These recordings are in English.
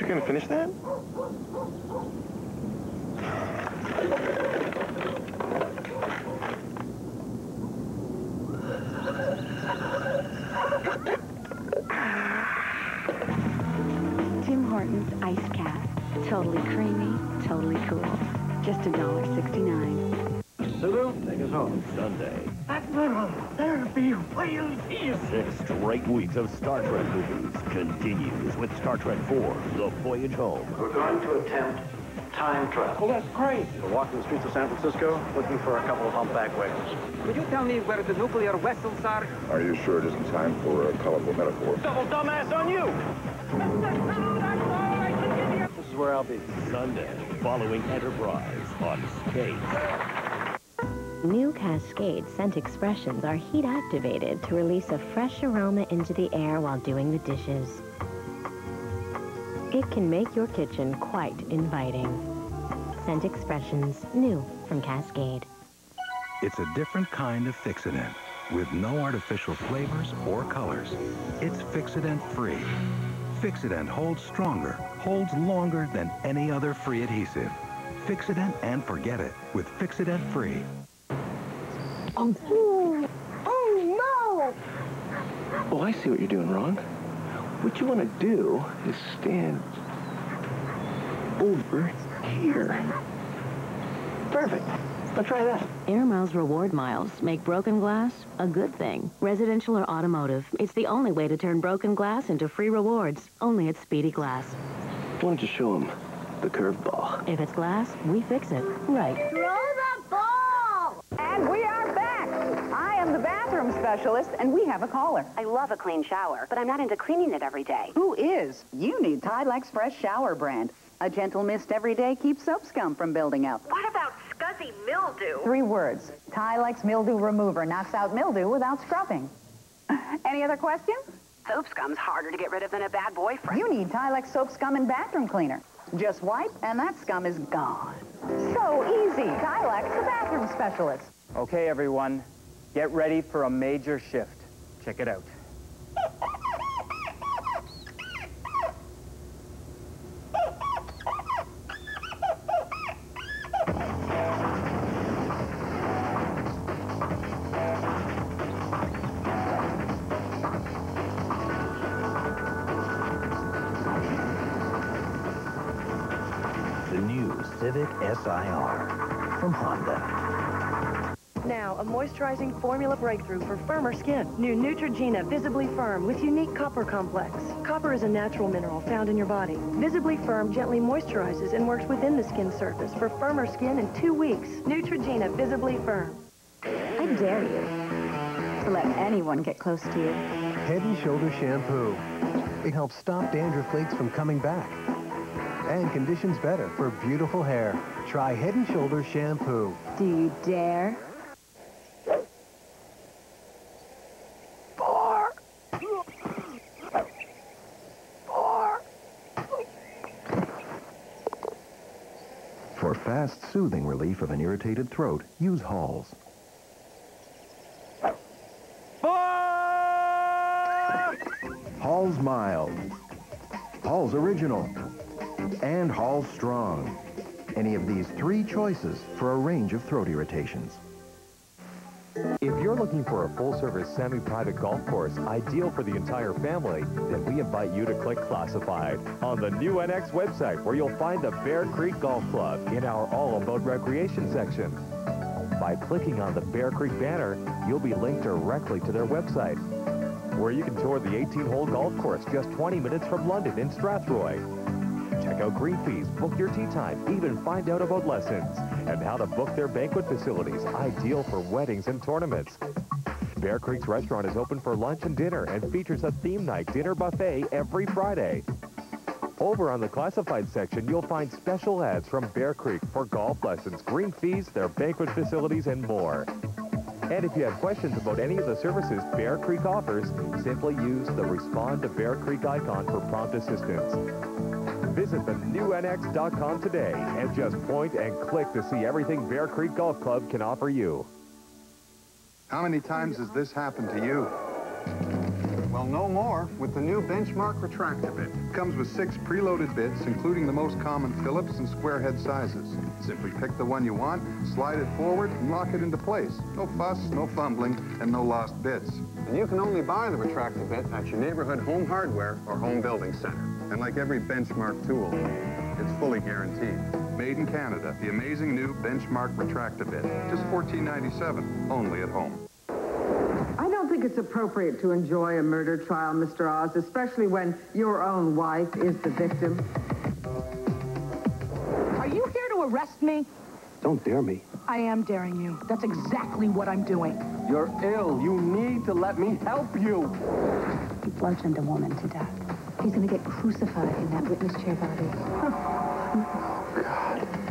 you gonna finish that? Tim Hortons Ice Cap. Totally creamy, totally cool. Just $1.69. Sulu, take us home. Sunday. Admiral, there'll be whales here. Six straight weeks of Star Trek movies continues with Star Trek IV, The Voyage Home. We're going to attempt time travel. Well, that's great. We're walking the streets of San Francisco looking for a couple of humpback whales. Could you tell me where the nuclear vessels are? Are you sure it isn't time for a colorful metaphor? Double dumbass on you! This is where I'll be. Sunday, following Enterprise on Space. New Cascade scent expressions are heat activated to release a fresh aroma into the air while doing the dishes. It can make your kitchen quite inviting. Scent expressions, new from Cascade. It's a different kind of Fixodent with no artificial flavors or colors. It's Fixodent free. Fixodent holds stronger, holds longer than any other free adhesive. Fixodent and forget it with Fixodent free. Oh, oh, no! Oh, I see what you're doing wrong. What you want to do is stand over here. Perfect. Let's try that. Air Miles reward miles make broken glass a good thing. Residential or automotive, it's the only way to turn broken glass into free rewards. Only at Speedy Glass. Why don't you show him the curveball? If it's glass, we fix it. Right. Bathroom specialist, and we have a caller. I love a clean shower, but I'm not into cleaning it every day. Who is? You need Tilex Fresh Shower Brand. A gentle mist every day keeps soap scum from building up. What about scuzzy mildew? Three words. Tilex Mildew Remover knocks out mildew without scrubbing. Any other questions? Soap scum's harder to get rid of than a bad boyfriend. You need Tilex Soap Scum and Bathroom Cleaner. Just wipe, and that scum is gone. So easy. Tilex, the bathroom specialist. Okay, everyone, get ready for a major shift. Check it out. The new Civic SIR from Honda. Now, a moisturizing formula breakthrough for firmer skin. New Neutrogena Visibly Firm with unique copper complex. Copper is a natural mineral found in your body. Visibly Firm gently moisturizes and works within the skin surface for firmer skin in two weeks. Neutrogena Visibly Firm. I dare you to let anyone get close to you. Head and Shoulder Shampoo. It helps stop dandruff flakes from coming back. And conditions better for beautiful hair. Try Head and Shoulder Shampoo. Do you dare? Fast, soothing relief of an irritated throat, use Halls. Halls Mild. Halls Original. And Halls Strong. Any of these three choices for a range of throat irritations. If you're looking for a full-service semi-private golf course ideal for the entire family, then we invite you to click Classified on the new NX website where you'll find the Bear Creek Golf Club in our all-about recreation section. By clicking on the Bear Creek banner, you'll be linked directly to their website, where you can tour the 18-hole golf course just 20 minutes from London in Strathroy. Check out green fees, book your tee time, even find out about lessons, and how to book their banquet facilities, ideal for weddings and tournaments. Bear Creek's restaurant is open for lunch and dinner and features a theme night dinner buffet every Friday. Over on the classified section, you'll find special ads from Bear Creek for golf lessons, green fees, their banquet facilities, and more. And if you have questions about any of the services Bear Creek offers, simply use the Respond to Bear Creek icon for prompt assistance. Visit the newNX.com today and just point and click to see everything Bear Creek Golf Club can offer you. How many times has this happened to you? Well, no more with the new Benchmark Retractor bit. It comes with six preloaded bits, including the most common Phillips and square head sizes. Simply pick the one you want, slide it forward, and lock it into place. No fuss, no fumbling, and no lost bits. And you can only buy the Retractor bit at your neighborhood home hardware or home building center. And like every Benchmark tool, it's fully guaranteed. Made in Canada, the amazing new Benchmark Retractor bit. Just $14.97, only at home. I don't think it's appropriate to enjoy a murder trial, Mr. Oz, especially when your own wife is the victim. Are you here to arrest me? Don't dare me. I am daring you. That's exactly what I'm doing. You're ill. You need to let me help you. He bludgeoned a woman to death. He's gonna get crucified in that witness chair body.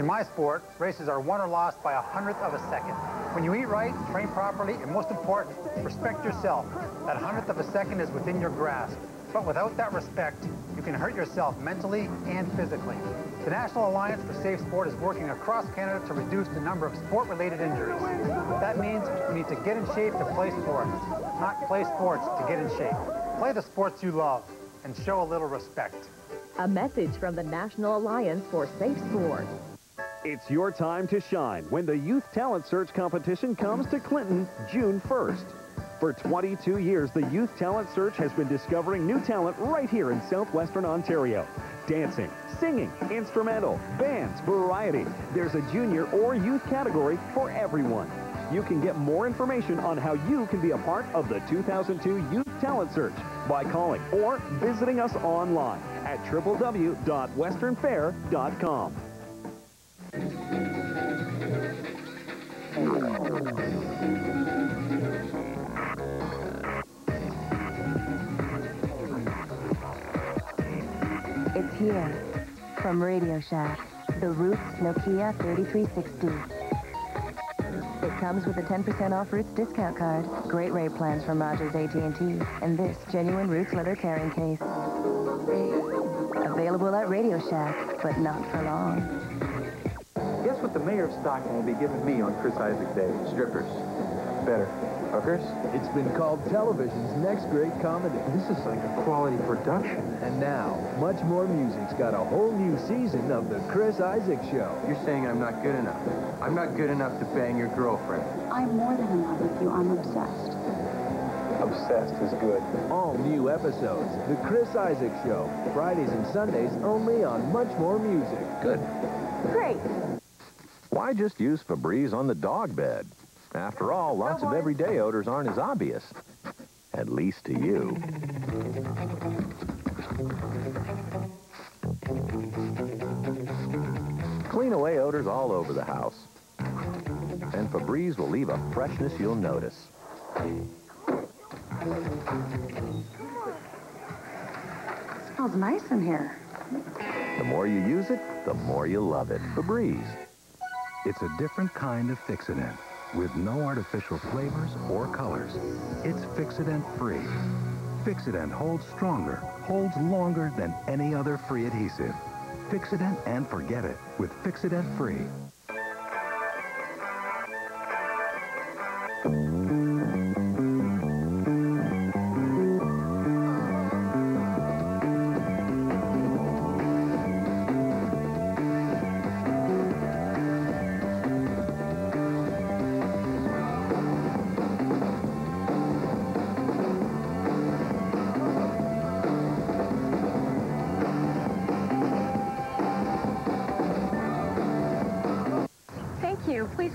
In my sport, races are won or lost by a hundredth of a second. When you eat right, train properly, and most important, respect yourself, that hundredth of a second is within your grasp. But without that respect, you can hurt yourself mentally and physically. The National Alliance for Safe Sport is working across Canada to reduce the number of sport-related injuries. That means you need to get in shape to play sports, not play sports to get in shape. Play the sports you love and show a little respect. A message from the National Alliance for Safe Sport. It's your time to shine when the Youth Talent Search competition comes to Clinton June 1st. For 22 years, the Youth Talent Search has been discovering new talent right here in southwestern Ontario. Dancing, singing, instrumental, bands, variety. There's a junior or youth category for everyone. You can get more information on how you can be a part of the 2002 Youth Talent Search by calling or visiting us online at www.westernfair.com. Here. From Radio Shack, the Roots Nokia 3360. It comes with a 10% off Roots discount card, great rate plans from Rogers AT&T, and this genuine Roots leather carrying case. Available at Radio Shack, but not for long. Guess what the mayor of Stockton will be giving me on Chris Isaak Day? Strippers. Better. Hookers? It's been called television's next great comedy. This is like a quality production. And now, much more music's got a whole new season of The Chris Isaak Show. You're saying I'm not good enough. I'm not good enough to bang your girlfriend. I'm more than in love with you. I'm obsessed. Obsessed is good. All new episodes. The Chris Isaak Show. Fridays and Sundays only on Much More Music. Good. Great. Why just use Febreze on the dog bed? After all, lots of everyday odors aren't as obvious. At least to you. Clean away odors all over the house. And Febreze will leave a freshness you'll notice. smells nice in here. The more you use it, the more you love it. Febreze. It's a different kind of Fixodent with no artificial flavors or colors. It's Fixodent free. Fixodent holds stronger, holds longer than any other free adhesive. Fixodent and forget it with Fixodent free.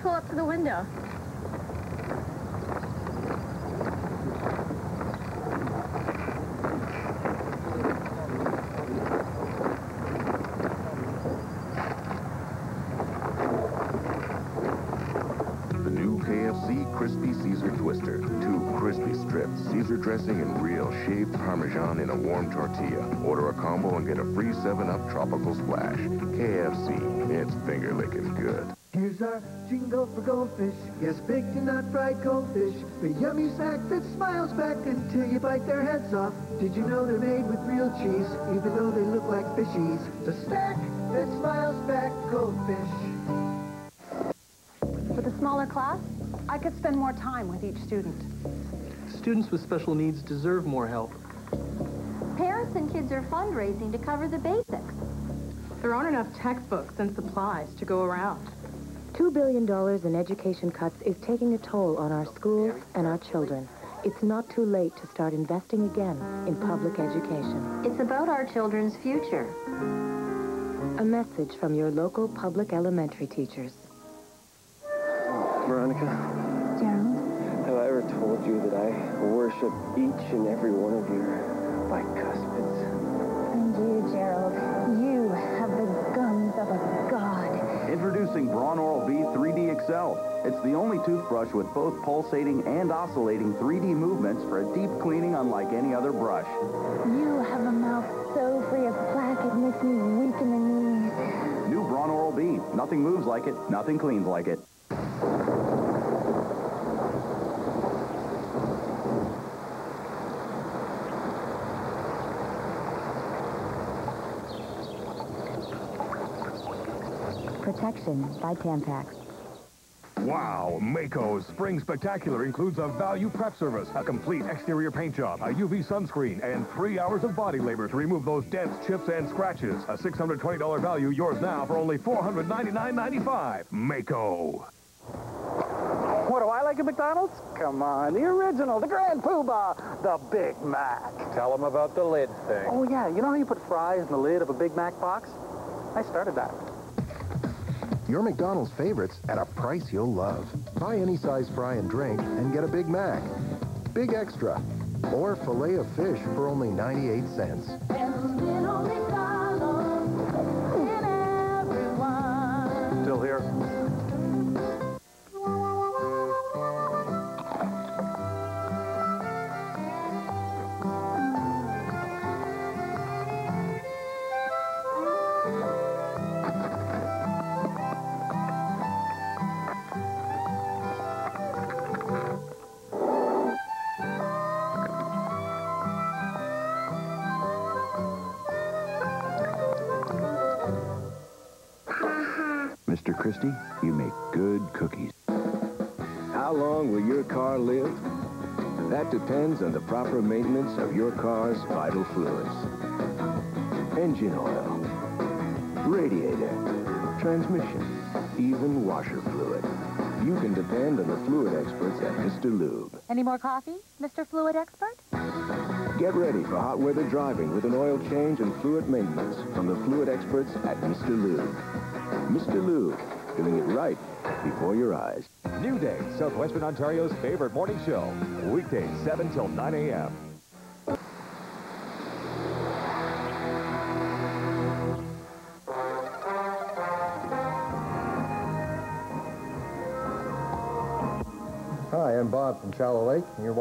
Pull up to the window. The new KFC Crispy Caesar Twister. Two crispy strips, Caesar dressing, and real shaved Parmesan in a warm tortilla. Order a combo and get a free 7-Up Tropical Splash. KFC. It's finger-licking good. Here's our jingle for goldfish. Yes, baked and not fried goldfish. The yummy snack that smiles back until you bite their heads off. Did you know they're made with real cheese, even though they look like fishies? The snack that smiles back goldfish. For the a smaller class? I could spend more time with each student. Students with special needs deserve more help. Parents and kids are fundraising to cover the basics. There aren't enough textbooks and supplies to go around. $2 billion in education cuts is taking a toll on our schools and our children. It's not too late to start investing again in public education. It's about our children's future. A message from your local public elementary teachers. Veronica, Gerald? have I ever told you that I worship each and every one of your bicuspids? And you, Gerald, Introducing Braun Oral-B 3D Excel. It's the only toothbrush with both pulsating and oscillating 3D movements for a deep cleaning unlike any other brush. You have a mouth so free of plaque it makes me weak in the knees. New Braun Oral-B. Nothing moves like it, nothing cleans like it. Protection by Tampax. Wow, Maaco's Spring Spectacular includes a value prep service, a complete exterior paint job, a UV sunscreen, and three hours of body labor to remove those dents, chips, and scratches. A $620 value, yours now for only $499.95. Mako. What do I like at McDonald's? Come on, the original, the Grand Poobah, the Big Mac. Tell them about the lid thing. Oh, yeah, you know how you put fries in the lid of a Big Mac box? I started that. Your McDonald's favorites at a price you'll love. Buy any size fry and drink and get a Big Mac. Big Extra. Or filet of fish for only 98 cents. Christie, you make good cookies. How long will your car live? That depends on the proper maintenance of your car's vital fluids. Engine oil, radiator, transmission, even washer fluid. You can depend on the fluid experts at Mr. Lube. Any more coffee, Mr. Fluid Expert? Get ready for hot weather driving with an oil change and fluid maintenance from the fluid experts at Mr. Lube. Mr. Lube, doing it right before your eyes. New Day, Southwestern Ontario's favorite morning show. Weekdays, 7 till 9 a.m. Hi, I'm Bob from Shallow Lake, and you're